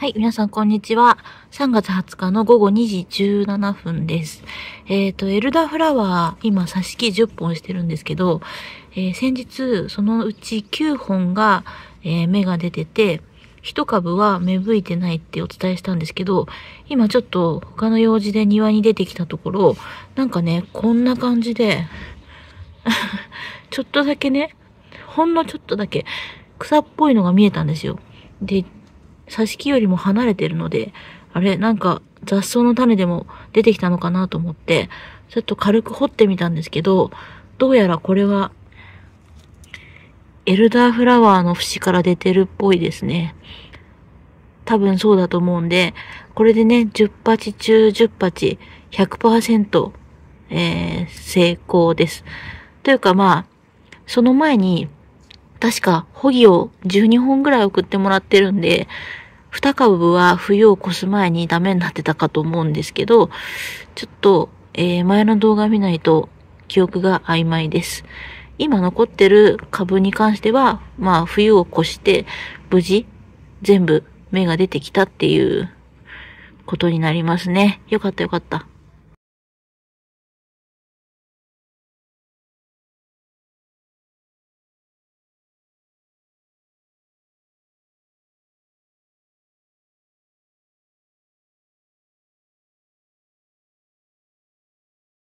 はい、皆さんこんにちは。3月20日の午後2時17分です。えっ、ー、と、エルダーフラワー、今、挿し木10本してるんですけど、えー、先日、そのうち9本が、えー、芽が出てて、1株は芽吹いてないってお伝えしたんですけど、今ちょっと他の用事で庭に出てきたところ、なんかね、こんな感じで ちょっとだけね、ほんのちょっとだけ草っぽいのが見えたんですよ。で、挿し木よりも離れてるので、あれ、なんか雑草の種でも出てきたのかなと思って、ちょっと軽く掘ってみたんですけど、どうやらこれは、エルダーフラワーの節から出てるっぽいですね。多分そうだと思うんで、これでね、10鉢中10鉢100%、えー、成功です。というかまあ、その前に、確か、ホギを12本ぐらい送ってもらってるんで、二株は冬を越す前にダメになってたかと思うんですけど、ちょっと、えー、前の動画見ないと記憶が曖昧です。今残ってる株に関しては、まあ冬を越して無事全部芽が出てきたっていうことになりますね。よかったよかった。